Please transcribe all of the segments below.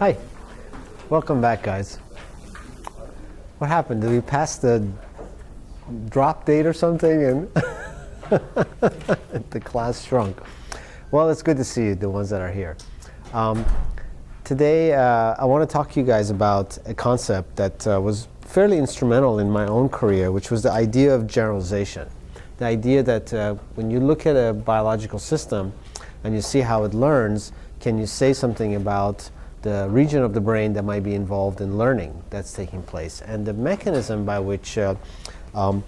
Hi. Welcome back, guys. What happened? Did we pass the drop date or something and the class shrunk? Well, it's good to see you, the ones that are here. Um, today, uh, I want to talk to you guys about a concept that uh, was fairly instrumental in my own career, which was the idea of generalization. The idea that uh, when you look at a biological system and you see how it learns, can you say something about the region of the brain that might be involved in learning that's taking place. And the mechanism by which uh, um,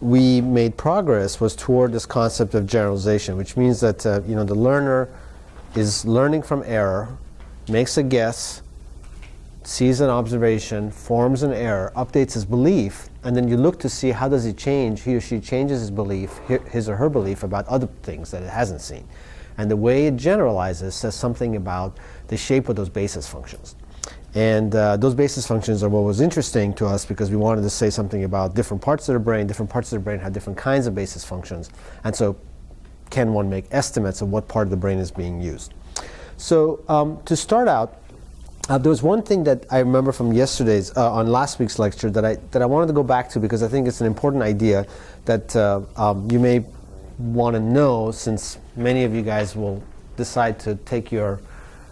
we made progress was toward this concept of generalization, which means that uh, you know the learner is learning from error, makes a guess, sees an observation, forms an error, updates his belief, and then you look to see how does he change, he or she changes his belief, his or her belief about other things that it hasn't seen. And the way it generalizes says something about the shape of those basis functions. And uh, those basis functions are what was interesting to us because we wanted to say something about different parts of the brain. Different parts of the brain have different kinds of basis functions. And so, can one make estimates of what part of the brain is being used? So, um, to start out, uh, there was one thing that I remember from yesterday's, uh, on last week's lecture, that I, that I wanted to go back to because I think it's an important idea that uh, um, you may want to know since many of you guys will decide to take your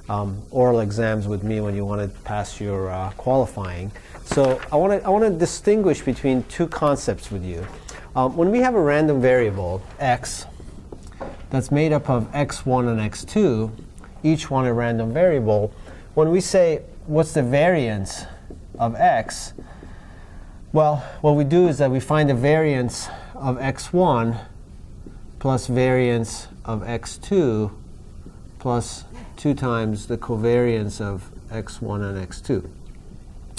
um, oral exams with me when you want to pass your uh, qualifying. So I want to I want to distinguish between two concepts with you. Um, when we have a random variable x that's made up of x1 and x2, each one a random variable, when we say what's the variance of x, well, what we do is that we find the variance of x1 plus variance of x2 plus 2 times the covariance of x1 and x2.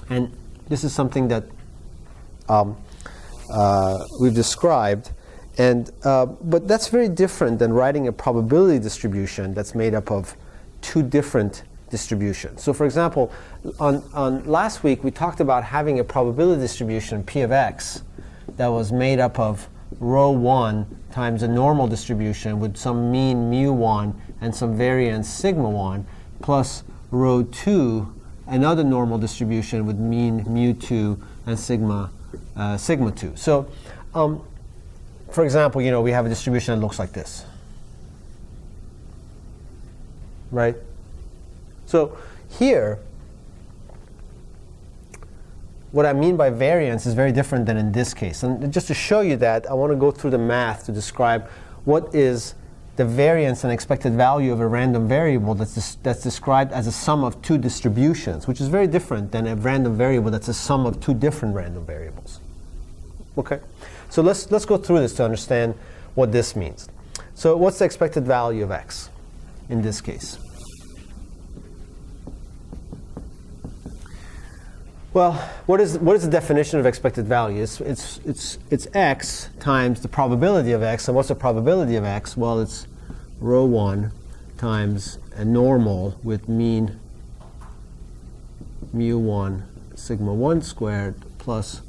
And this is something that um, uh, we've described. And, uh, but that's very different than writing a probability distribution that's made up of two different distributions. So for example, on, on last week we talked about having a probability distribution, P of x, that was made up of rho 1 times a normal distribution with some mean mu1 and some variance sigma 1 plus rho 2 another normal distribution with mean mu2 and sigma uh, sigma 2. So um, for example, you know, we have a distribution that looks like this. Right? So here, what I mean by variance is very different than in this case. And just to show you that, I want to go through the math to describe what is the variance and expected value of a random variable that's, that's described as a sum of two distributions, which is very different than a random variable that's a sum of two different random variables. Okay, so let's, let's go through this to understand what this means. So what's the expected value of x in this case? Well, what is, what is the definition of expected value? It's, it's, it's, it's x times the probability of x. And what's the probability of x? Well, it's rho 1 times a normal with mean mu 1 sigma 1 squared plus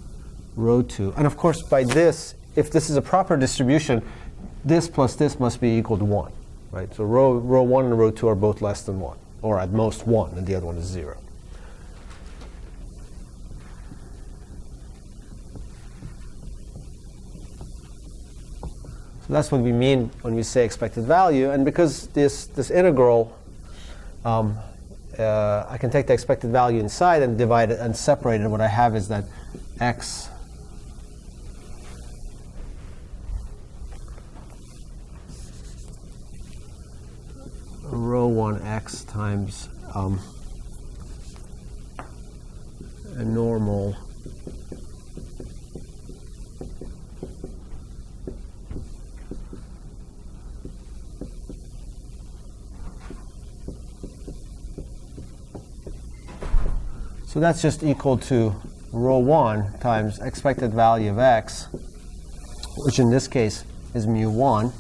rho 2. And of course, by this, if this is a proper distribution, this plus this must be equal to 1. Right? So rho, rho 1 and rho 2 are both less than 1, or at most 1, and the other one is 0. So that's what we mean when we say expected value. And because this, this integral, um, uh, I can take the expected value inside and divide it and separate it. What I have is that x rho 1x times um, a normal So that's just equal to rho 1 times expected value of x, which in this case is mu 1,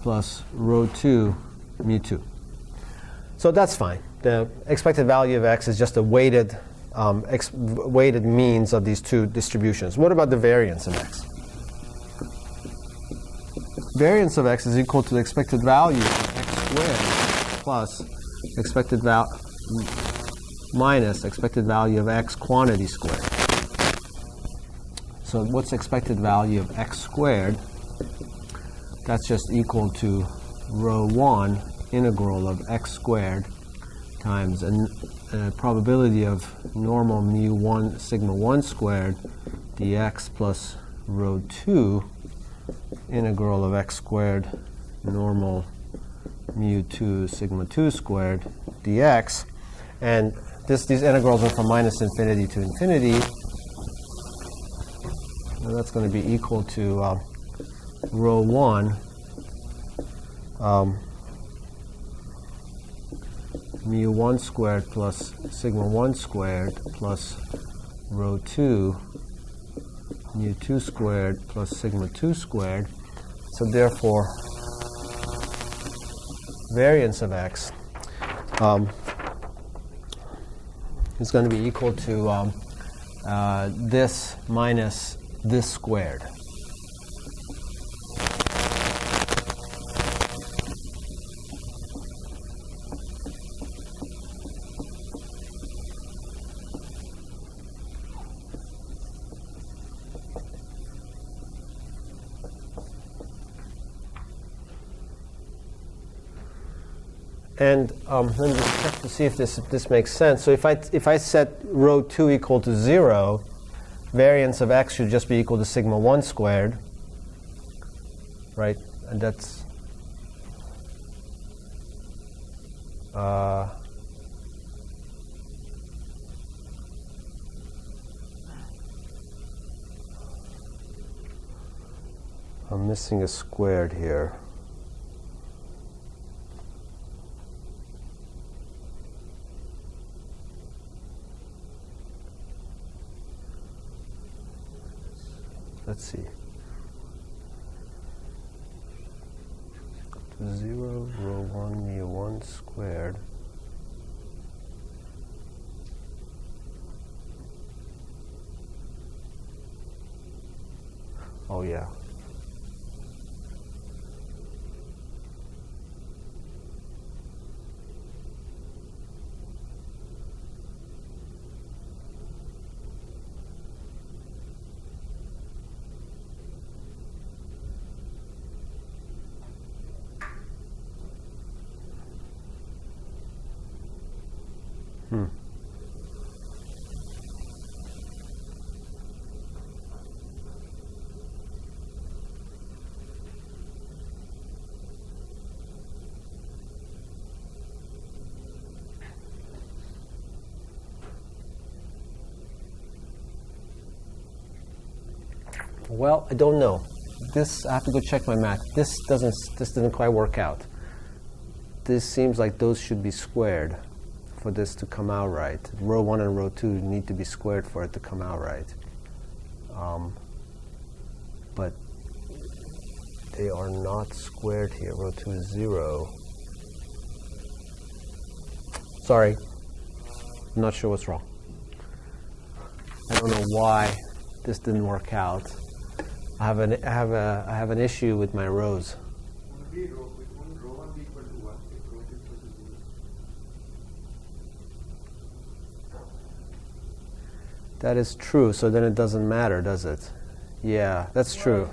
plus rho 2 mu 2. So that's fine. The expected value of x is just a weighted, um, weighted means of these two distributions. What about the variance of x? Variance of x is equal to the expected value of x squared plus expected value minus expected value of x quantity squared. So what's expected value of x squared? That's just equal to rho 1 integral of x squared times a, a probability of normal mu 1 sigma 1 squared dx plus rho 2 integral of x squared normal mu 2 sigma 2 squared dx. And this, these integrals are from minus infinity to infinity. And that's going to be equal to uh, rho 1 um, mu 1 squared plus sigma 1 squared plus rho 2 mu 2 squared plus sigma 2 squared. So therefore, variance of x um, is going to be equal to um, uh, this minus this squared. And um, let me just check to see if this, if this makes sense. So if I, if I set rho 2 equal to 0, variance of x should just be equal to sigma 1 squared, right? And that's uh, I'm missing a squared here. Let's see. 0 rho 1 mu 1 squared oh yeah Well, I don't know. This I have to go check my math. This doesn't this doesn't quite work out. This seems like those should be squared for this to come out right. Rho 1 and rho 2 need to be squared for it to come out right. Um, but they are not squared here. Rho 2 is 0. Sorry, I'm not sure what's wrong. I don't know why this didn't work out. I have an, I have a, I have an issue with my rows. That is true, so then it doesn't matter, does it? Yeah, that's true.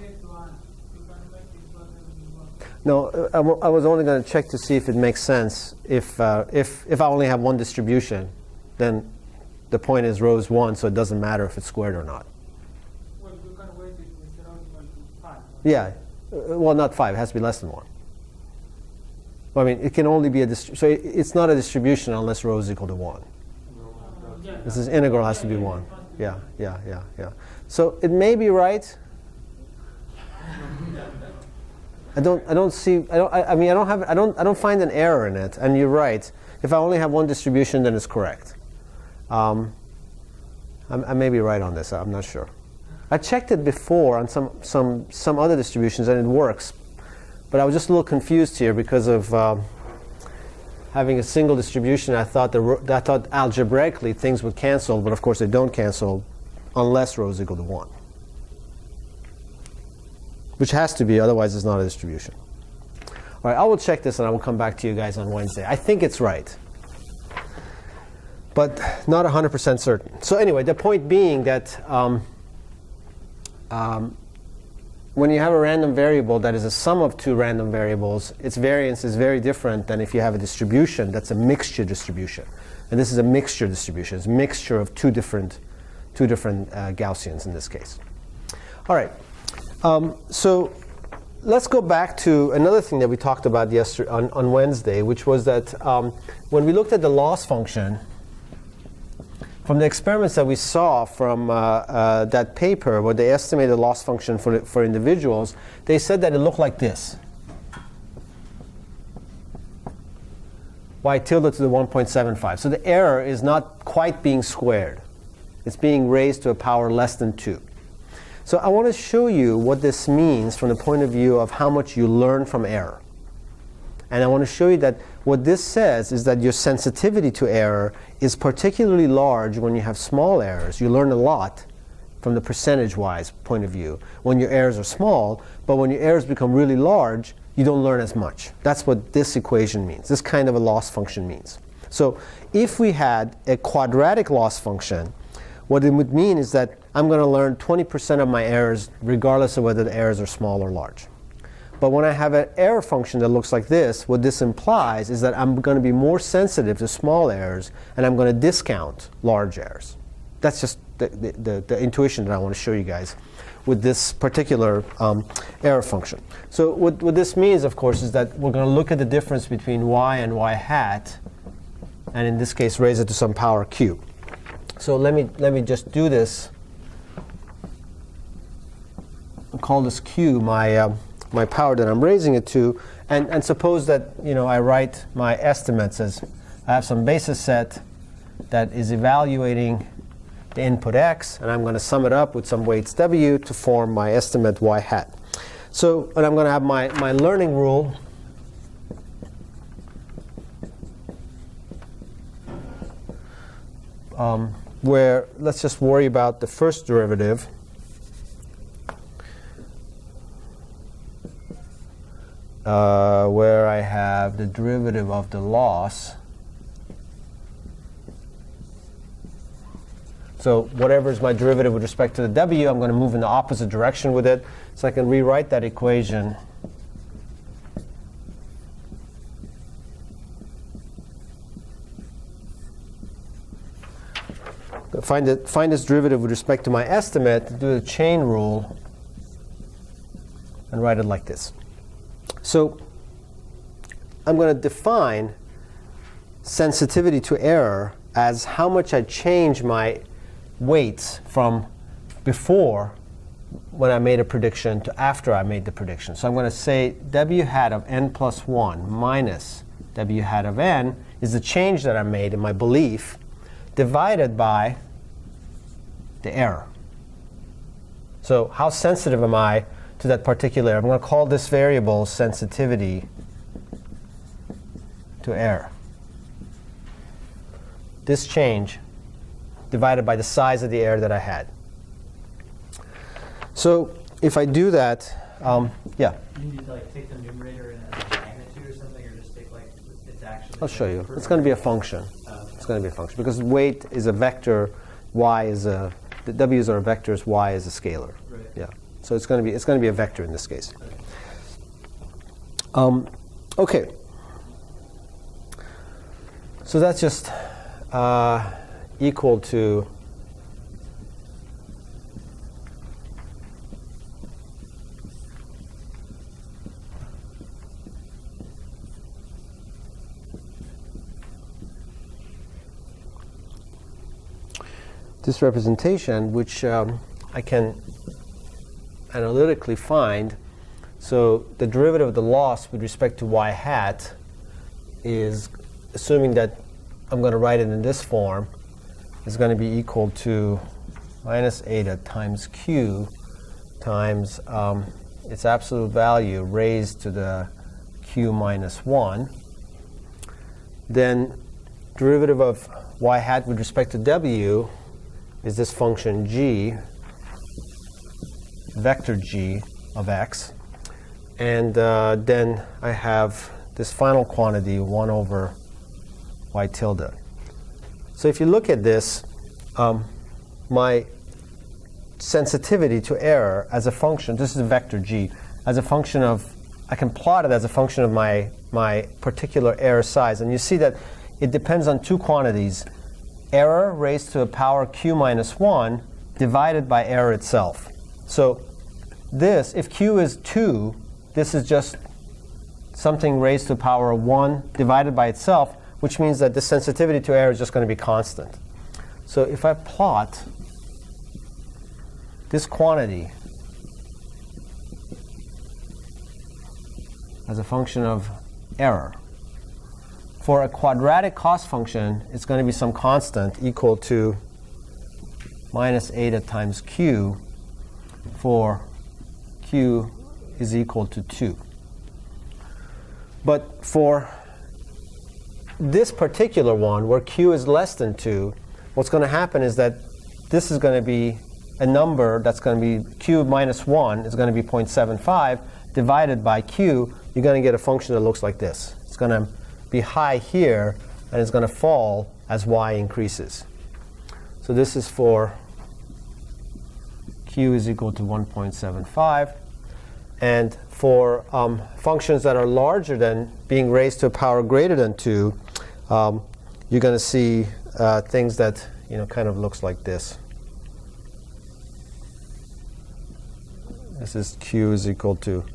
No, uh, I, was only going to check to see if it makes sense. If, uh, if, if I only have one distribution, then the point is rows 1, so it doesn't matter if it's squared or not. Well, you can wait it with around equal to 5. Yeah, uh, well, not 5, it has to be less than 1. I mean, it can only be a. So it's not a distribution unless rho is equal to 1. This is integral has to be 1 yeah, yeah, yeah, yeah. So it may be right. I don't, I don't see, I, don't, I, I, mean, I don't have, I don't, I don't find an error in it. And you're right. If I only have one distribution, then it's correct. Um, I may be right on this. I'm not sure. I checked it before on some, some, some other distributions, and it works. But I was just a little confused here because of. Um, having a single distribution, I thought, the, I thought algebraically things would cancel, but of course they don't cancel unless rho is equal to 1. Which has to be, otherwise it's not a distribution. All right, I will check this and I will come back to you guys on Wednesday. I think it's right. but not 100% certain. So anyway, the point being that um, um, when you have a random variable that is a sum of two random variables, its variance is very different than if you have a distribution that's a mixture distribution. And this is a mixture distribution. It's a mixture of two different, two different uh, Gaussians in this case. All right. Um, so let's go back to another thing that we talked about yesterday on, on Wednesday, which was that um, when we looked at the loss function, from the experiments that we saw from uh, uh, that paper where they estimated loss function for, for individuals, they said that it looked like this. y tilde to the 1.75. So the error is not quite being squared. It's being raised to a power less than 2. So I want to show you what this means from the point of view of how much you learn from error. And I want to show you that what this says is that your sensitivity to error is particularly large when you have small errors. You learn a lot from the percentage wise point of view when your errors are small, but when your errors become really large, you don't learn as much. That's what this equation means. This kind of a loss function means. So if we had a quadratic loss function, what it would mean is that I'm going to learn 20% of my errors regardless of whether the errors are small or large. But when I have an error function that looks like this, what this implies is that I'm going to be more sensitive to small errors and I'm going to discount large errors. That's just the, the, the, the intuition that I want to show you guys with this particular um, error function. So what, what this means, of course, is that we're going to look at the difference between y and y hat, and in this case, raise it to some power q. So let me, let me just do this. I'll call this q my uh, my power that I'm raising it to, and, and suppose that you know I write my estimates as I have some basis set that is evaluating the input x, and I'm going to sum it up with some weights w to form my estimate y hat. So, and I'm going to have my, my learning rule. Um, where let's just worry about the first derivative. Uh, where I have the derivative of the loss. So whatever is my derivative with respect to the w, I'm going to move in the opposite direction with it. So I can rewrite that equation. Find, it, find its derivative with respect to my estimate, do the chain rule, and write it like this. So I'm going to define sensitivity to error as how much I change my weights from before when I made a prediction to after I made the prediction. So I'm going to say w hat of n plus 1 minus w hat of n is the change that I made in my belief divided by the error. So how sensitive am I to that particular. I'm going to call this variable sensitivity to error. This change divided by the size of the error that I had. So if I do that, um, yeah. You need to like take the numerator and magnitude or something, or just take like it's actually. I'll show you. It's going to be a function. Oh, okay. It's going to be a function because weight is a vector, y is a the w's are vectors, y is a scalar. Right. Yeah. So it's going to be it's going to be a vector in this case. Um, okay. So that's just uh, equal to this representation, which um, I can analytically find. So the derivative of the loss with respect to y hat is, assuming that I'm going to write it in this form, is going to be equal to minus eta times q times um, its absolute value raised to the q minus 1. Then derivative of y hat with respect to w is this function g vector g of x. And uh, then I have this final quantity, 1 over y tilde. So if you look at this, um, my sensitivity to error as a function, this is a vector g, as a function of, I can plot it as a function of my, my particular error size. And you see that it depends on two quantities, error raised to a power q minus 1 divided by error itself. So this, if q is 2, this is just something raised to the power of 1 divided by itself, which means that the sensitivity to error is just going to be constant. So if I plot this quantity as a function of error, for a quadratic cost function, it's going to be some constant equal to minus eta times q for q is equal to 2. But for this particular one, where q is less than 2, what's going to happen is that this is going to be a number that's going to be q minus 1 is going to be 0.75 divided by q. You're going to get a function that looks like this. It's going to be high here, and it's going to fall as y increases. So this is for q is equal to 1.75. And for um, functions that are larger than being raised to a power greater than 2, um, you're going to see uh, things that you know kind of looks like this. This is q is equal to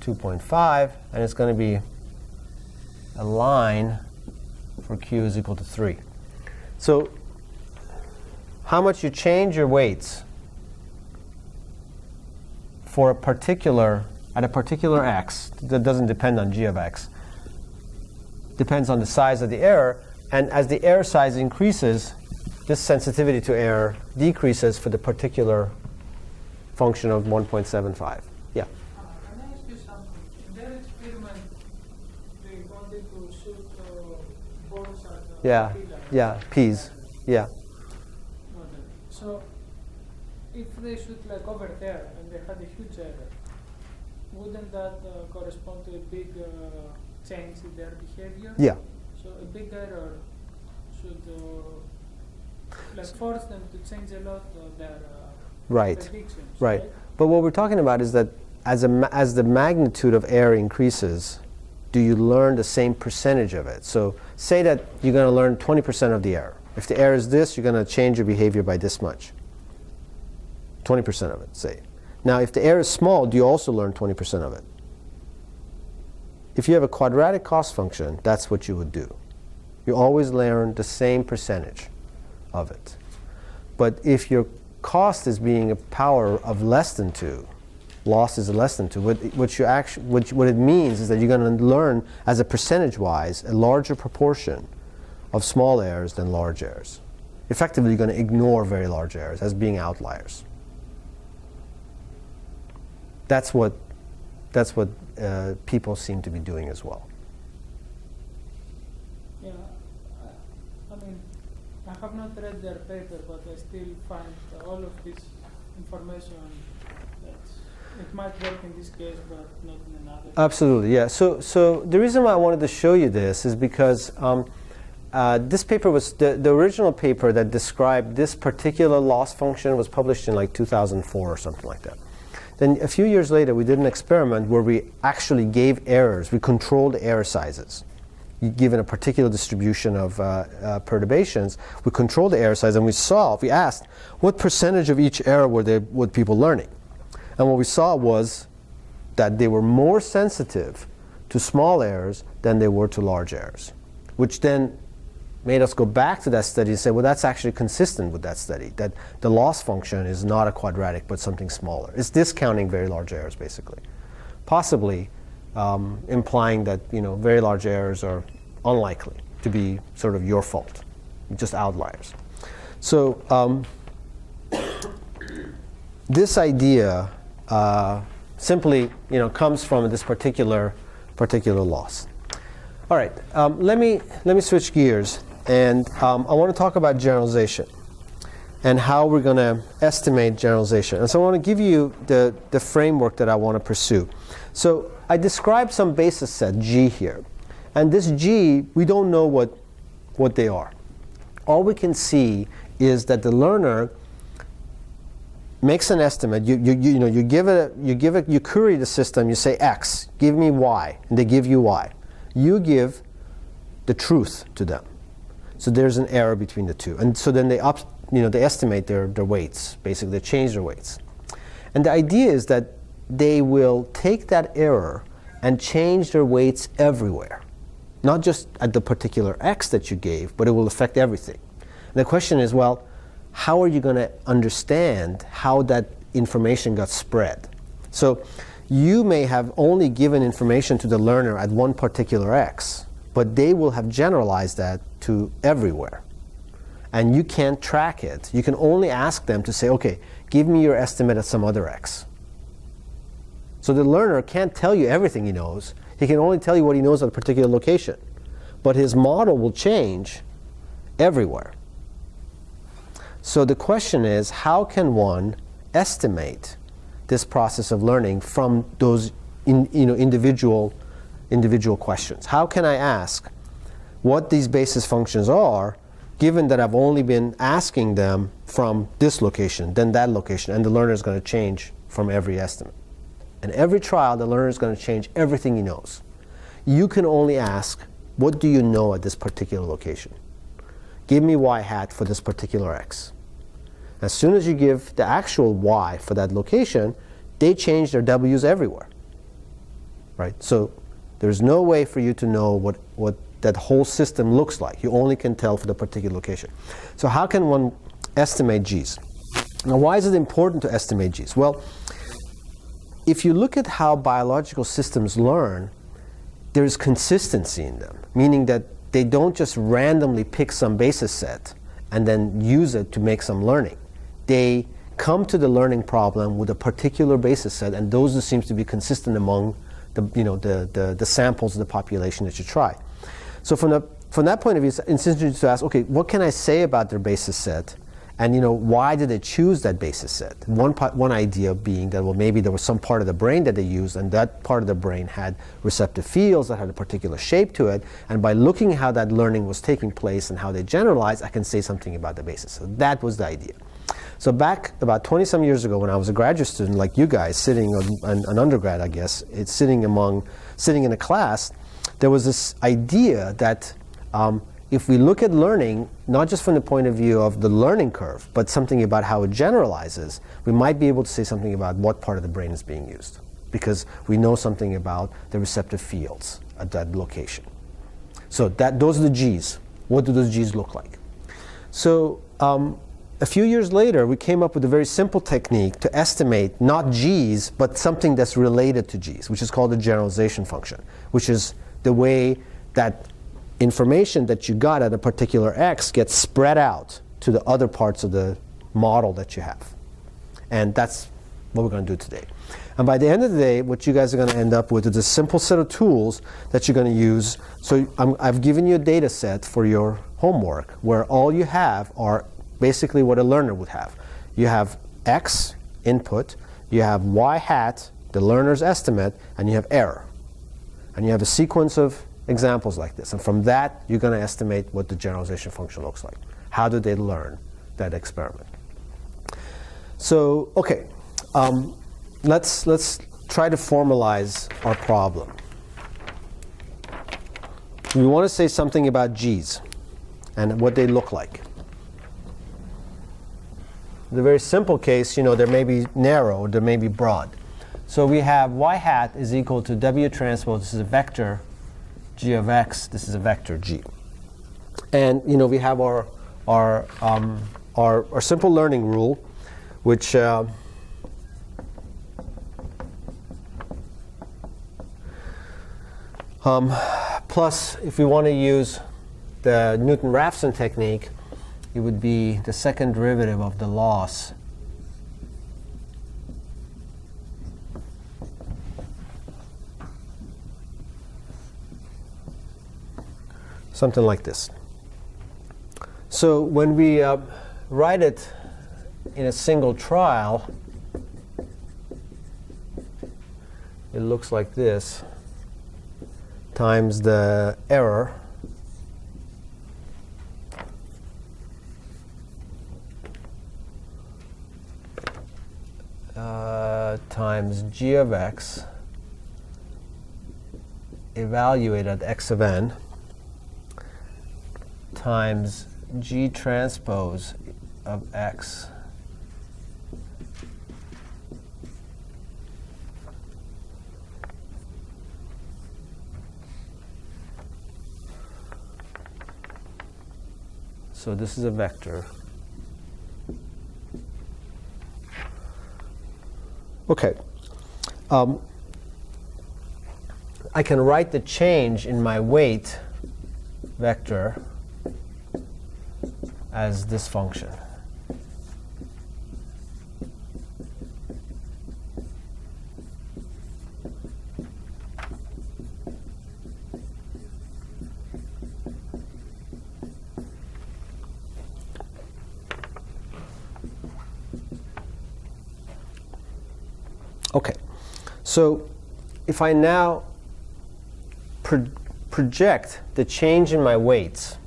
2.5, and it's going to be a line for q is equal to 3. So how much you change your weights for a particular, at a particular x, that doesn't depend on g of x, depends on the size of the error. And as the error size increases, this sensitivity to error decreases for the particular function of 1.75. Yeah. yeah can I ask you something? In their experiment, they wanted to shoot uh, balls at the Yeah. pillar. Yeah. P's. Yeah. Okay. So, if they shoot like over there and they had a huge error, wouldn't that uh, correspond to a big uh, change in their behavior? Yeah. So a big error should uh, like force them to change a lot of their uh, Right. predictions. Right. But what we're talking about is that as, a, ma- as the magnitude of error increases, do you learn the same percentage of it? So say that you're going to learn 20% of the error. If the error is this, you're going to change your behavior by this much. 20% of it, say. Now, if the error is small, do you also learn 20% of it? If you have a quadratic cost function, that's what you would do. You always learn the same percentage of it. But if your cost is being a power of less than 2, loss is less than 2, what, what, you what, what it means is that you're going to learn, as a percentage wise, a larger proportion of small errors than large errors. Effectively, you're going to ignore very large errors as being outliers. That's what, that's what uh, people seem to be doing as well. Yeah, I, mean, I have not read their paper, but I still find all of this information that it might work in this case, but not in another. Absolutely, yeah. So, so the reason why I wanted to show you this is because um, uh, this paper was the, the original paper that described this particular loss function was published in like 2004 or something like that. Then a few years later, we did an experiment where we actually gave errors. We controlled error sizes. Given a particular distribution of uh, uh, perturbations, we controlled the error size and we saw, we asked, what percentage of each error were, they, were people learning? And what we saw was that they were more sensitive to small errors than they were to large errors, which then made us go back to that study and say, well, that's actually consistent with that study, that the loss function is not a quadratic but something smaller. It's discounting very large errors, basically. Possibly um, implying that you know, very large errors are unlikely to be sort of your fault, just outliers. So um, this idea uh, simply you know, comes from this particular, particular loss. All right, um, let, me, let me switch gears, and um, I want to talk about generalization and how we're going to estimate generalization. And so I want to give you the, the framework that I want to pursue. So I described some basis set G here. And this G, we don't know what, what they are. all we can see is that the learner makes an estimate. You, you, you, know, you give it, you give it, you query the system. You say X, give me Y, and they give you Y. You give the truth to them. So there's an error between the two, and so then they up, you know, they estimate their, their weights. Basically, they change their weights. And the idea is that they will take that error and change their weights everywhere, not just at the particular X that you gave, but it will affect everything. And the question is, well, how are you going to understand how that information got spread? So you may have only given information to the learner at one particular X, but they will have generalized that to everywhere. And you can't track it. You can only ask them to say, okay, give me your estimate at some other X. So the learner can't tell you everything he knows. He can only tell you what he knows at a particular location. But his model will change everywhere. So the question is, how can one estimate this process of learning from those in, you know, individual, individual questions? How can I ask what these basis functions are, given that I've only been asking them from this location, then that location, and the learner is going to change from every estimate. And every trial, the learner is going to change everything he knows. You can only ask, what do you know at this particular location? Give me y hat for this particular x. As soon as you give the actual y for that location, they change their w's everywhere. Right? So there's no way for you to know what, what that whole system looks like. You only can tell for the particular location. So how can one estimate g's? Now why is it important to estimate g's? Well, if you look at how biological systems learn, there's consistency in them, meaning that they don't just randomly pick some basis set and then use it to make some learning. They come to the learning problem with a particular basis set, and those seems to be consistent among the, you know, the, the, the samples of the population that you try. So from, the, from that point of view, it's interesting to ask, okay, what can I say about their basis set and you know, why did they choose that basis set? One, one idea being that, well, maybe there was some part of the brain that they used, and that part of the brain had receptive fields that had a particular shape to it. And by looking how that learning was taking place and how they generalized, I can say something about the basis. So that was the idea. So back about 20 some years ago, when I was a graduate student like you guys, sitting an, an undergrad, I guess, it's sitting among, sitting in a class, there was this idea that um, if we look at learning, not just from the point of view of the learning curve, but something about how it generalizes, we might be able to say something about what part of the brain is being used. Because we know something about the receptive fields at that location. So that, those are the G's. What do those G's look like? So um, a few years later, we came up with a very simple technique to estimate not G's, but something that's related to G's, which is called the generalization function, which is the way that information that you got at a particular X gets spread out to the other parts of the model that you have. And that's what we're going to do today. And by the end of the day, what you guys are going to end up with is a simple set of tools that you're going to use. So i have given you a data set for your homework where all you have are basically what a learner would have. You have X input, you have Y hat, the learner's estimate, and you have error. And you have a sequence of examples like this. And from that, you're going to estimate what the generalization function looks like. How do they learn that experiment? So, okay, um, let's, let's try to formalize our problem. We want to say something about G's and what they look like. In the very simple case, you know, there may be narrow, there may be broad. So we have y hat is equal to w transpose, this is a vector g of x, this is a vector g. And you know we have our our um, our, our, simple learning rule, which uh, um, plus if we want to use the Newton-Raphson technique, it would be the second derivative of the loss something like this. So when we uh, write it in a single trial, it looks like this times the error uh, times g of x evaluated at x of n times g transpose of x So this is a vector. Okay. Um, I can write the change in my weight vector as this function. Okay, so if I now pro- project the change in my weights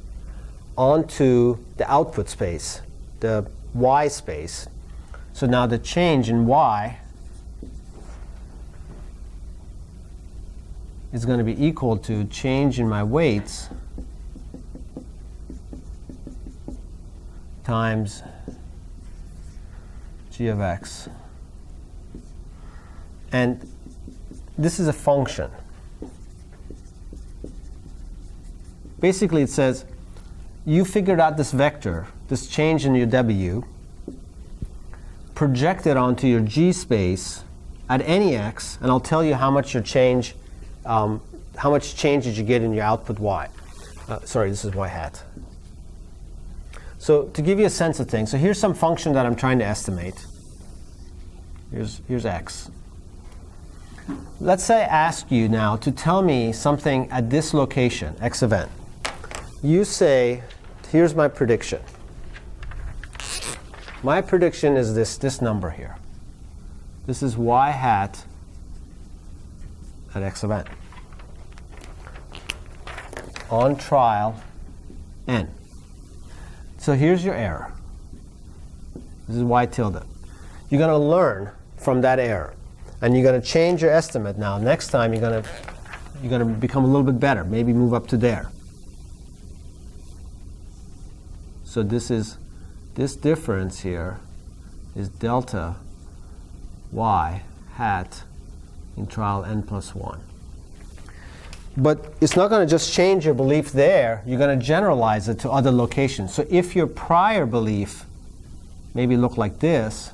onto the output space, the y space, so now the change in y is going to be equal to change in my weights times g of x. And this is a function. Basically, it says you figured out this vector, this change in your w, project it onto your g space at any x, and I'll tell you how much your change, um, how much change did you get in your output y. Uh, sorry, this is y hat. So to give you a sense of things, so here's some function that I'm trying to estimate. Here's, here's x. Let's say I ask you now to tell me something at this location, x n. You say, here's my prediction. My prediction is this, this number here. This is y hat at x of n. On trial n. So here's your error. This is y tilde. You're going to learn from that error and you're going to change your estimate now. Next time, you're going to you're going to become a little bit better. Maybe move up to there. So this is this difference here is delta y hat in trial n plus 1. But it's not going to just change your belief there. You're going to generalize it to other locations. So if your prior belief maybe looked like this,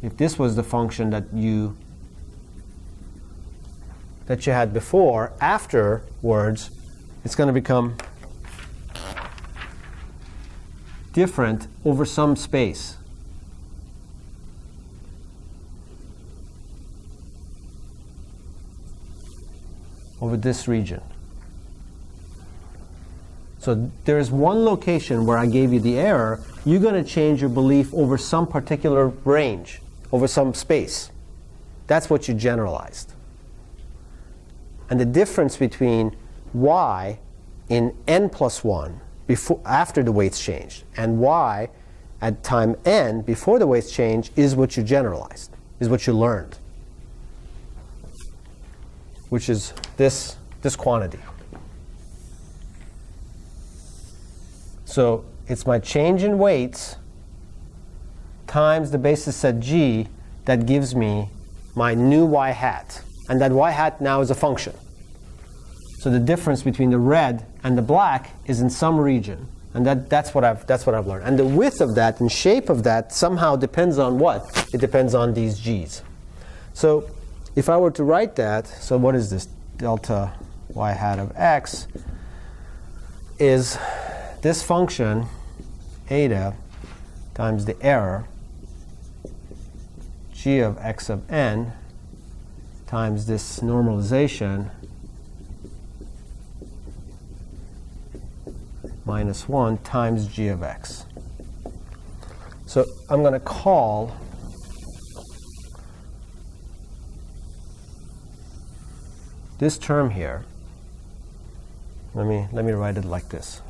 if this was the function that you that you had before, afterwards, it's going to become different over some space. Over this region. So there's one location where I gave you the error. You're going to change your belief over some particular range over some space. That's what you generalized. And the difference between y in n plus 1 before, after the weights changed and y at time n before the weights change is what you generalized, is what you learned, which is this, this quantity. So it's my change in weights times the basis set g that gives me my new y hat. And that y hat now is a function. So the difference between the red and the black is in some region. And that, that's, what I've, that's what I've learned. And the width of that and shape of that somehow depends on what? It depends on these g's. So if I were to write that, so what is this? Delta y hat of x is this function, eta, times the error g of x of n times this normalization minus 1 times g of x. So I'm going to call this term here, let me, let me write it like this.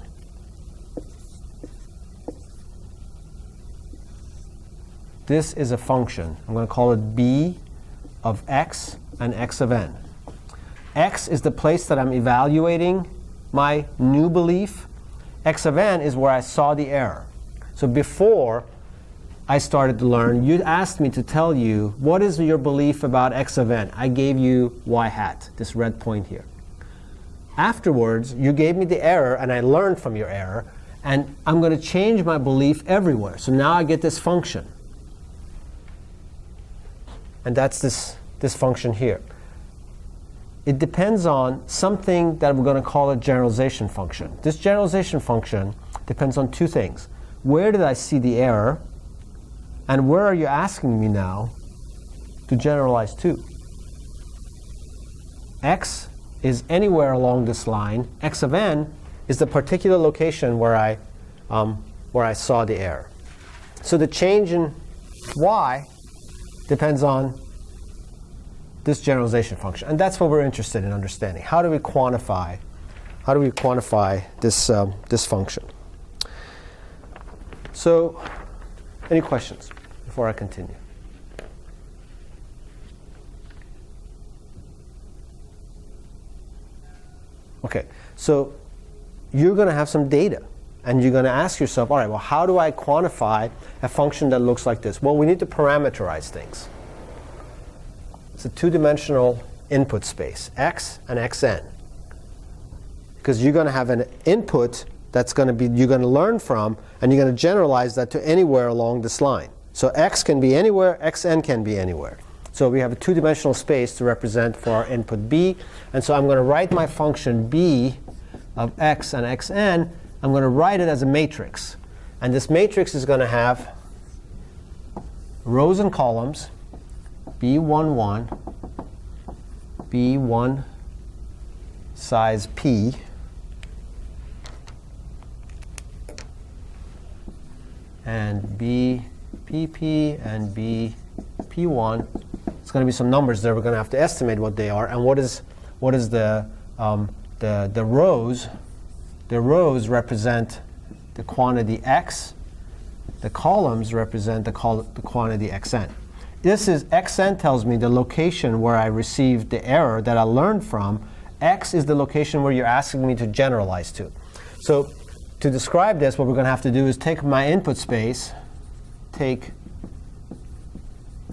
this is a function. I'm going to call it b of x and x of n. x is the place that I'm evaluating my new belief. X of n is where I saw the error. So before I started to learn, you asked me to tell you what is your belief about x of n. I gave you y hat, this red point here. Afterwards, you gave me the error, and I learned from your error, and I'm going to change my belief everywhere. So now I get this function. And that's this, this function here. It depends on something that we're going to call a generalization function. This generalization function depends on two things. Where did I see the error? And where are you asking me now to generalize to? X is anywhere along this line. X of n is the particular location where I, um, where I saw the error. So the change in y depends on this generalization function. And that's what we're interested in understanding. How do we quantify, how do we quantify this, um, this function? So, any questions before I continue? Okay, so you're going to have some data and you're going to ask yourself, all right, well, how do I quantify a function that looks like this? Well, we need to parameterize things. It's a two-dimensional input space, x and xn. Because you're going to have an input that's going to be you're going to learn from, and you're going to generalize that to anywhere along this line. So x can be anywhere, xn can be anywhere. So we have a two-dimensional space to represent for our input b, and so I'm going to write my function b of x and xn. I'm going to write it as a matrix, and this matrix is going to have rows and columns, b11, b1 size p, and B PP and B P1. It's going to be some numbers there. We're going to have to estimate what they are. And what is what is the um, the the rows? The rows represent the quantity x. The columns represent the, col the quantity xn. This is xn tells me the location where I received the error that I learned from. X is the location where you're asking me to generalize to. So to describe this, what we're going to have to do is take my input space, take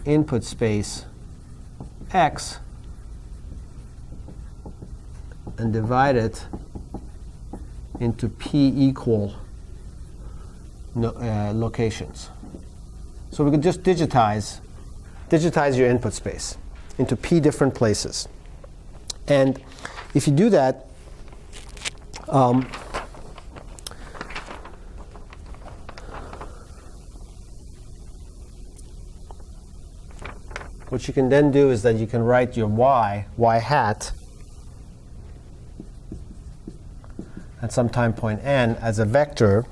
input space x, and divide it into p equal no, uh, locations. So we can just digitize, digitize your input space into p different places. And if you do that, um, What you can then do is that you can write your y, y hat, at some time point n as a vector.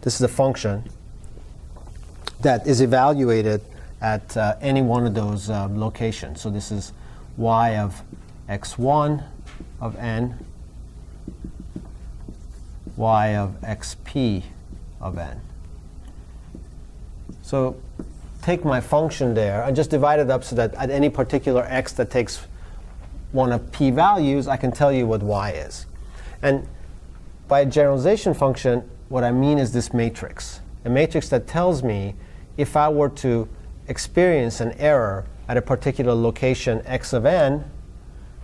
This is a function that is evaluated at uh, any one of those uh, locations. So this is y of x1 of n, y of xp of n. So take my function there and just divide it up so that at any particular x that takes one of p values, I can tell you what y is. And by a generalization function, what I mean is this matrix. A matrix that tells me if I were to experience an error at a particular location x of n,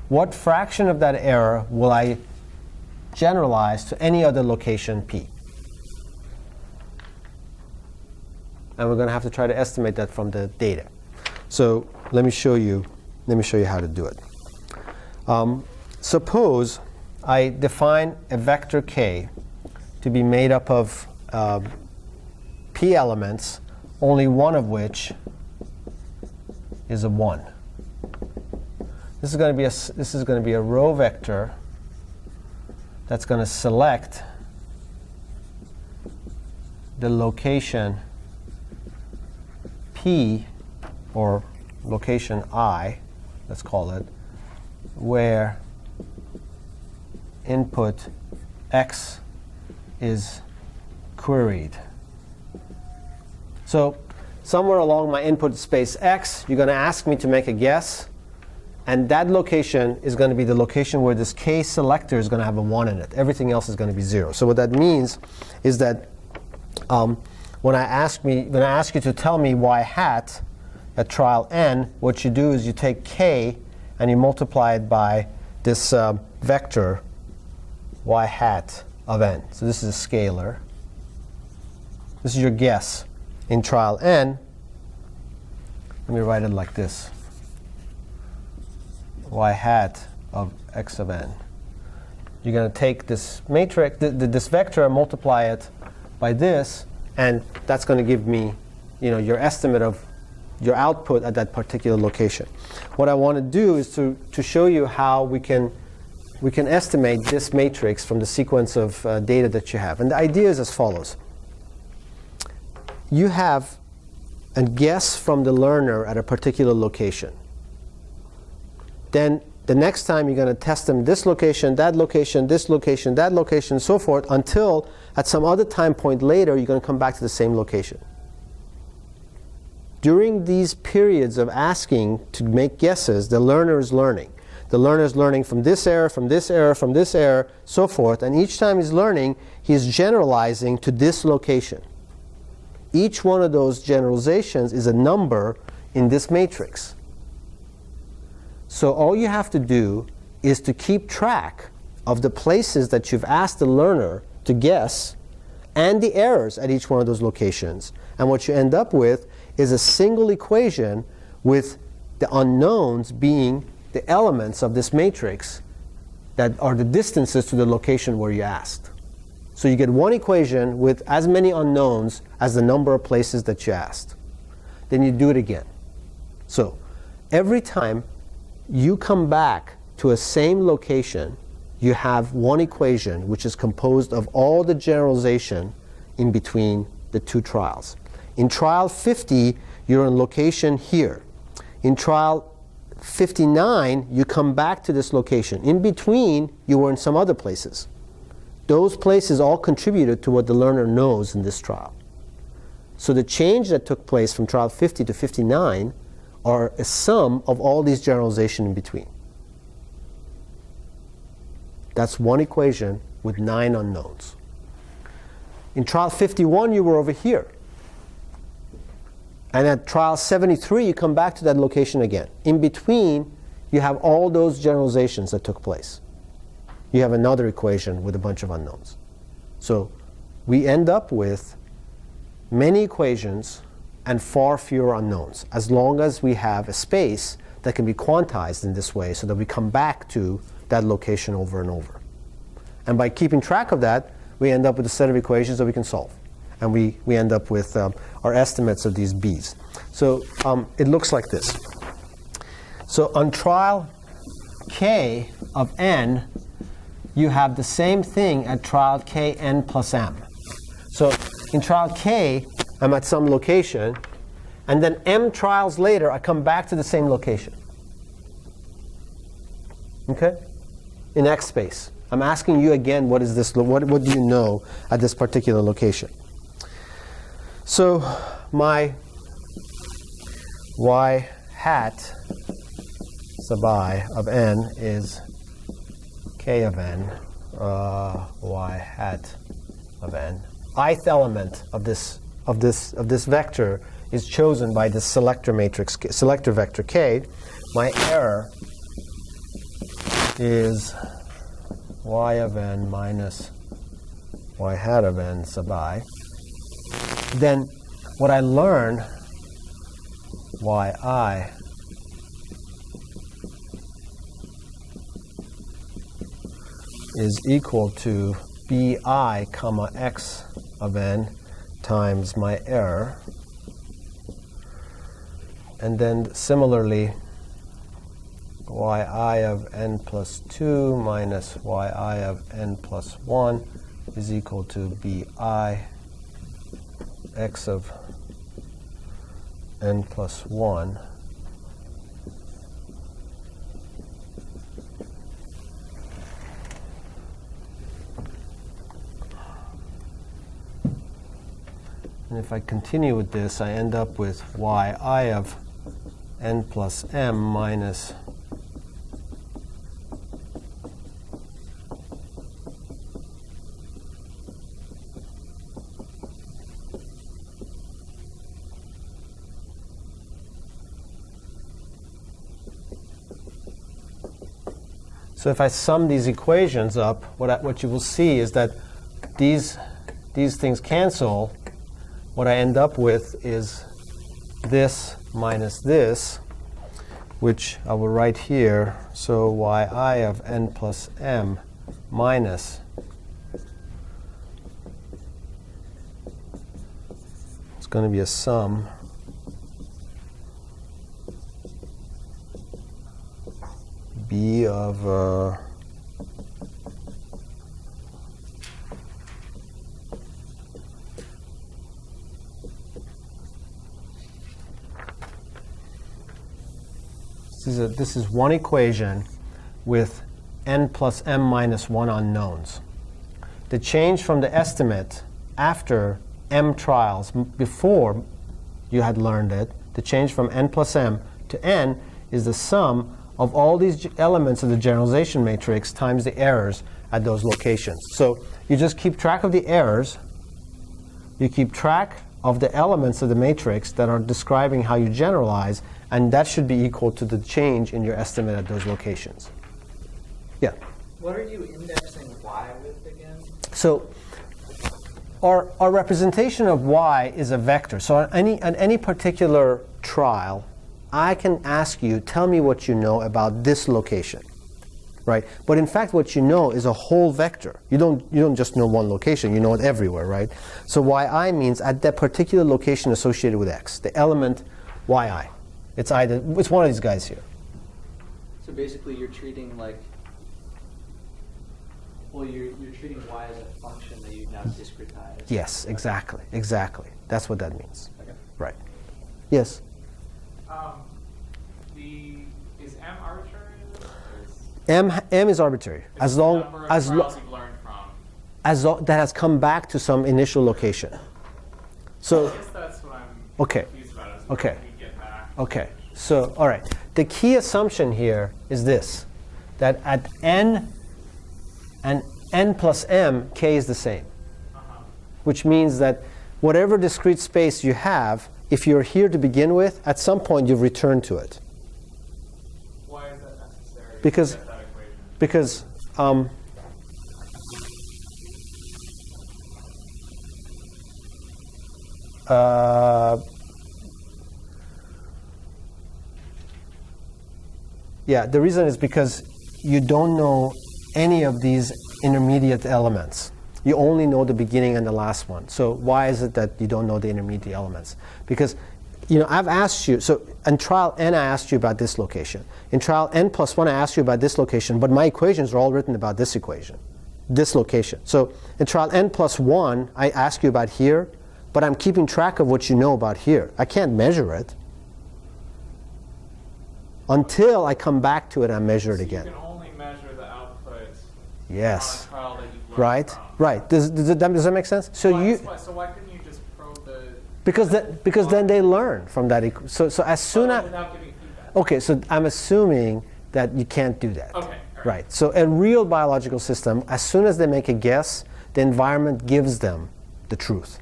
what fraction of that error will I generalize to any other location p? and we're going to have to try to estimate that from the data. So let me show you, let me show you how to do it. Um, suppose I define a vector k to be made up of uh, p elements, only one of which is a 1. This is going to be a, this is going to be a row vector that's going to select the location P, or location I, let's call it, where input X is queried. So somewhere along my input space X, you're going to ask me to make a guess. And that location is going to be the location where this K selector is going to have a 1 in it. Everything else is going to be 0. So what that means is that um, when, I ask me, when I ask you to tell me y hat at trial n, what you do is you take K and you multiply it by this uh, vector y hat of n. So this is a scalar. This is your guess in trial n. Let me write it like this y hat of x of n. You're going to take this matrix, th th this vector, multiply it by this, and that's going to give me, you know, your estimate of your output at that particular location. What I want to do is to, to show you how we can we can estimate this matrix from the sequence of uh, data that you have. And the idea is as follows. You have a guess from the learner at a particular location. Then the next time you're going to test them this location, that location, this location, that location, so forth, until at some other time point later, you're going to come back to the same location. During these periods of asking to make guesses, the learner is learning. The learner is learning from this error, from this error, from this error, so forth. And each time he's learning, he's generalizing to this location. Each one of those generalizations is a number in this matrix. So all you have to do is to keep track of the places that you've asked the learner to guess and the errors at each one of those locations. And what you end up with is a single equation with the unknowns being the elements of this matrix that are the distances to the location where you asked. So you get one equation with as many unknowns as the number of places that you asked. Then you do it again. So every time you come back to a same location, you have one equation which is composed of all the generalization in between the two trials. In trial 50, you're in location here. In trial 59, you come back to this location. In between, you were in some other places. Those places all contributed to what the learner knows in this trial. So the change that took place from trial 50 to 59 are a sum of all these generalizations in between. That's one equation with nine unknowns. In trial 51, you were over here. And at trial 73, you come back to that location again. In between, you have all those generalizations that took place. You have another equation with a bunch of unknowns. So we end up with many equations and far fewer unknowns, as long as we have a space that can be quantized in this way so that we come back to that location over and over. And by keeping track of that, we end up with a set of equations that we can solve and we, we end up with um, our estimates of these B's. So um, it looks like this. So on trial K of n, you have the same thing at trial Kn plus m. So in trial K, I'm at some location, and then m trials later, I come back to the same location. Okay? In X space. I'm asking you again, what is this? What, what do you know at this particular location? So my y hat sub i of n is k of n uh, y hat of n. ith element of this of this of this vector is chosen by this selector matrix selector vector k. My error is y of n minus y hat of n sub i then what I learn, why is equal to bi comma x of n times my error. And then similarly, yi of n plus 2 minus yi of n plus 1 is equal to bi x of n plus 1 And if I continue with this, I end up with yi of n plus m minus So if I sum these equations up, what, I, what you will see is that these, these things cancel. What I end up with is this minus this, which I will write here. So yi of n plus m minus it's going to be a sum b of uh, is, a, this is one equation with n plus m minus 1 unknowns. The change from the estimate after m trials, before you had learned it, the change from n plus m to n is the sum of all these elements of the generalization matrix times the errors at those locations. So you just keep track of the errors, you keep track of the elements of the matrix that are describing how you generalize, and that should be equal to the change in your estimate at those locations. Yeah. What are you indexing y with again? So our, our representation of y is a vector. So on any, on any particular trial, I can ask you, tell me what you know about this location. Right? But in fact, what you know is a whole vector. You don't, you don't just know one location, you know it everywhere, right? So yi means at that particular location associated with x, the element yi. It's either, it's one of these guys here. So basically, you're treating like. Well, you're, you're treating y as a function that you've now discretized. Yes, exactly, exactly. That's what that means. Okay. Right. Yes? Um, the is M arbitrary? Or is, M, M is arbitrary. is As long number as, lo- trials you've learned from. as lo- that has come back to some initial location. So, I guess that's what I'm Okay. confused about. Is Okay. Okay. So, all right. The key assumption here is this that at n and n plus m, k is the same. Uh-huh. Which means that whatever discrete space you have, if you're here to begin with, at some point you've returned to it. Why is that necessary? Because- that? Because um, uh, yeah, the reason is because you don't know any of these intermediate elements. You only know the beginning and the last one. So why is it that you don't know the intermediate elements? Because you know, I've asked you, so in trial n, I asked you about this location. In trial n plus 1, I asked you about this location, but my equations are all written about this equation, this location. So in trial n plus 1, I ask you about here, but I'm keeping track of what you know about here. I can't measure it until I come back to it and measure it So again. You can only measure the output Yes. on a trial that you've learned Right? from. Right. Does, does, it, does that make sense? So Why- you. why- so why couldn't you just probe the Because, that, because then they learn from that. equ- So, so as soon as. without giving feedback? Okay, so I'm assuming that you can't do that. Okay, right. Right. So a real biological system, as soon as they make a guess, the environment gives them the truth.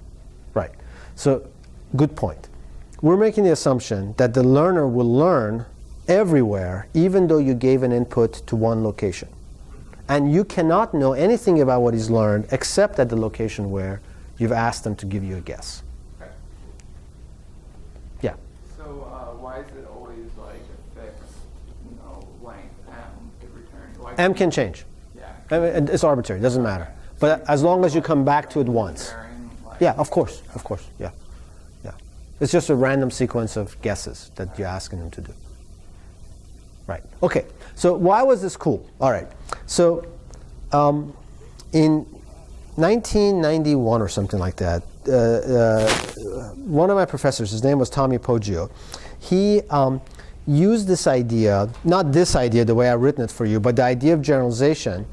Right. So, good point. We're making the assumption that the learner will learn everywhere, even though you gave an input to one location. And you cannot know anything about what he's learned except at the location where you've asked them to give you a guess. Okay. Yeah. So uh, why is it always like a fixed, you know, length m to return? Why M can't- change. Yeah. I mean, It's arbitrary, doesn't matter. But as long as you come back to it once. Like- Yeah, of course, of course, yeah, yeah. It's just a random sequence of guesses that you're asking them to do. Right. Okay. So why was this cool? All right. So um, in 1991 or something like that, uh, uh, one of my professors, his name was Tommy Poggio, he um, used this idea, not this idea the way I've written it for you, but the idea of generalization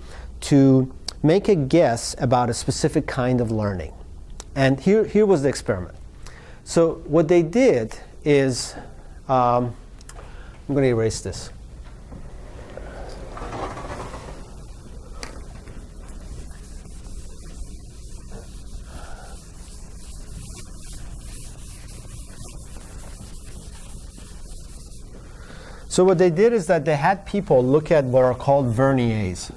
to make a guess about a specific kind of learning. And here, here was the experiment. So what they did is, um, I'm going to erase this. So what they did is that they had people look at what are called verniers.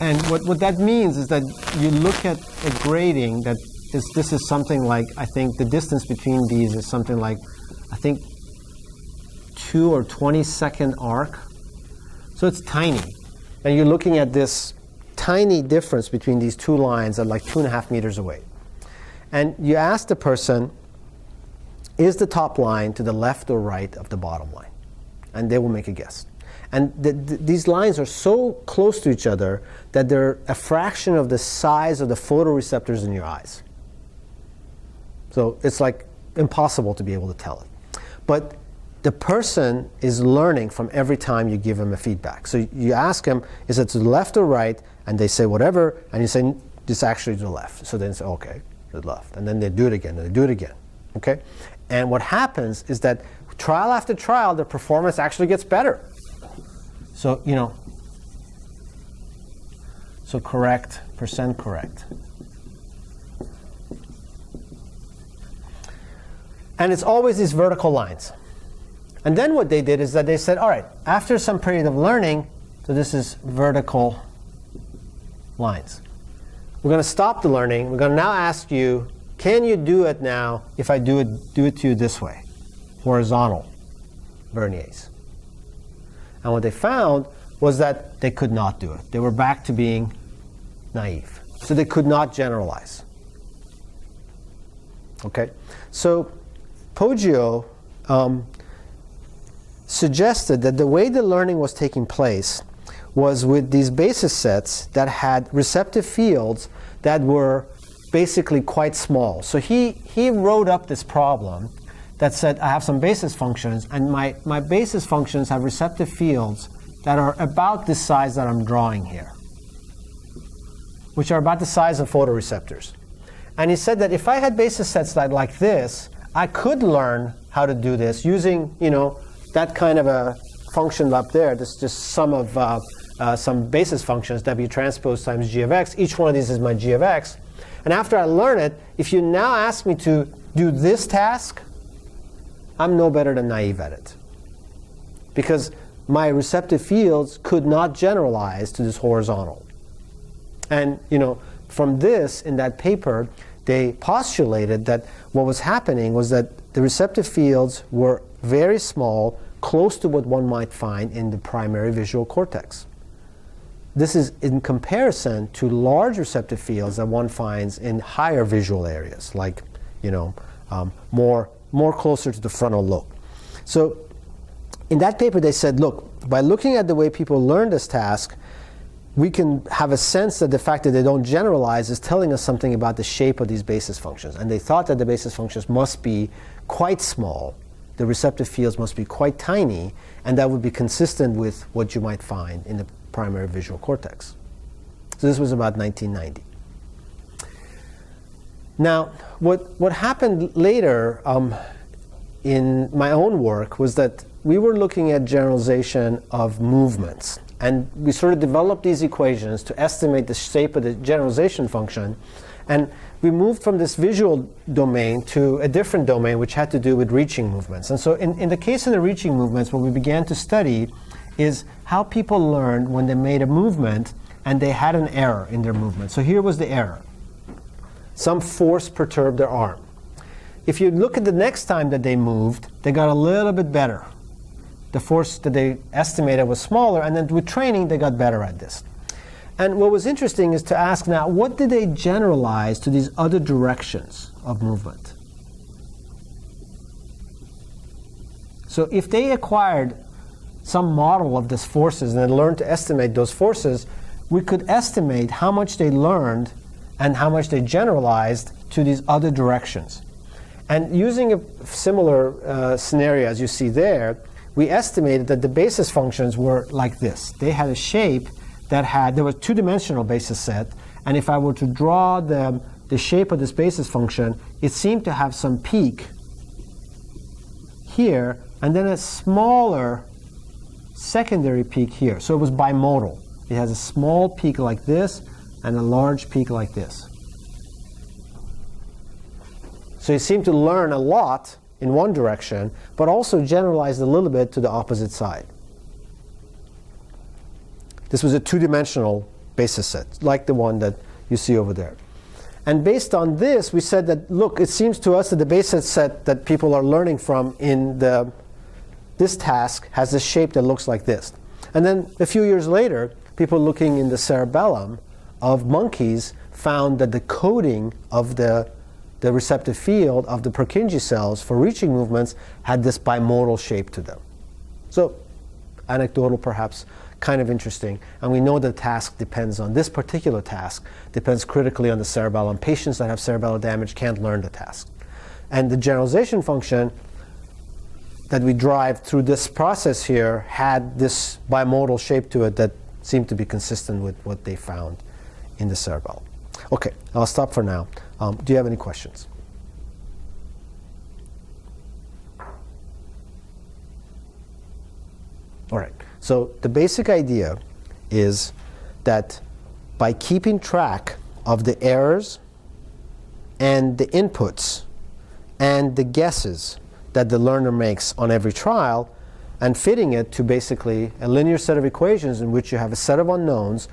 And what, what that means is that you look at a grating that is, this is something like, I think the distance between these is something like, I think, 2 or 20 second arc. So it's tiny. And you're looking at this tiny difference between these two lines at like two and a half meters away. And you ask the person, is the top line to the left or right of the bottom line? And they will make a guess. And the, the, these lines are so close to each other that they're a fraction of the size of the photoreceptors in your eyes. So it's like impossible to be able to tell it. But the person is learning from every time you give them a feedback. So you ask them, is it to the left or right? And they say whatever, and you say, this actually to the left. So then say, okay, to the left. And then they do it again, and they do it again. Okay? And what happens is that trial after trial, the performance actually gets better. So, you know, so correct, percent correct. And it's always these vertical lines. And then what they did is that they said, all right, after some period of learning, so this is vertical lines. We're going to stop the learning. We're going to now ask you, can you do it now if I do it, do it to you this way? Horizontal verniers. And what they found was that they could not do it. They were back to being naive. So they could not generalize. Okay? So Poggio um, suggested that the way the learning was taking place was with these basis sets that had receptive fields that were basically quite small. So he, he wrote up this problem that said I have some basis functions, and my, my basis functions have receptive fields that are about this size that I'm drawing here, which are about the size of photoreceptors. And he said that if I had basis sets like, like this, I could learn how to do this using, you know, that kind of a function up there. This is just sum of uh, uh, some basis functions, W transpose times G of x. Each one of these is my G of x. And after I learn it, if you now ask me to do this task, I'm no better than naive at it. Because my receptive fields could not generalize to this horizontal. And, you know, from this, in that paper, they postulated that what was happening was that the receptive fields were very small, close to what one might find in the primary visual cortex. This is in comparison to large receptive fields that one finds in higher visual areas, like, you know, um, more, more closer to the frontal lobe. So in that paper, they said, look, by looking at the way people learn this task, we can have a sense that the fact that they don't generalize is telling us something about the shape of these basis functions. And they thought that the basis functions must be quite small, the receptive fields must be quite tiny, and that would be consistent with what you might find in the primary visual cortex. So this was about 1990. Now, what, what happened later um, in my own work was that we were looking at generalization of movements. And we sort of developed these equations to estimate the shape of the generalization function. And we moved from this visual domain to a different domain, which had to do with reaching movements. And so, in, in the case of the reaching movements, what we began to study is how people learned when they made a movement and they had an error in their movement. So, here was the error some force perturbed their arm. If you look at the next time that they moved, they got a little bit better. The force that they estimated was smaller, and then with training, they got better at this. And what was interesting is to ask now, what did they generalize to these other directions of movement? So if they acquired some model of these forces and then learn to estimate those forces, we could estimate how much they learned and how much they generalized to these other directions. And using a similar uh, scenario as you see there, we estimated that the basis functions were like this. They had a shape that had, there was two-dimensional basis set, and if I were to draw the the shape of this basis function, it seemed to have some peak here, and then a smaller secondary peak here. So it was bimodal. It has a small peak like this and a large peak like this. So it seemed to learn a lot in one direction, but also generalized a little bit to the opposite side. This was a two-dimensional basis set, like the one that you see over there. And based on this, we said that, look, it seems to us that the basis set that people are learning from in the, this task has a shape that looks like this. And then a few years later, people looking in the cerebellum of monkeys found that the coding of the, the receptive field of the Purkinje cells for reaching movements had this bimodal shape to them. So, anecdotal perhaps, kind of interesting. And we know the task depends on this particular task, depends critically on the cerebellum. Patients that have cerebellar damage can't learn the task. And the generalization function that we drive through this process here had this bimodal shape to it that seemed to be consistent with what they found in the cerebellum. Okay, I'll stop for now. Um, do you have any questions? All right. So the basic idea is that by keeping track of the errors and the inputs and the guesses that the learner makes on every trial and fitting it to basically a linear set of equations in which you have a set of unknowns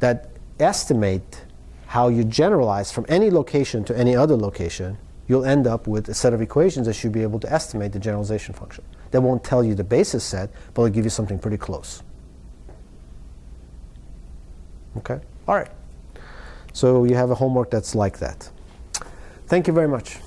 that estimate how you generalize from any location to any other location, you'll end up with a set of equations that should be able to estimate the generalization function. That won't tell you the basis set, but they'll give you something pretty close. Okay? All right. So you have a homework that's like that. Thank you very much.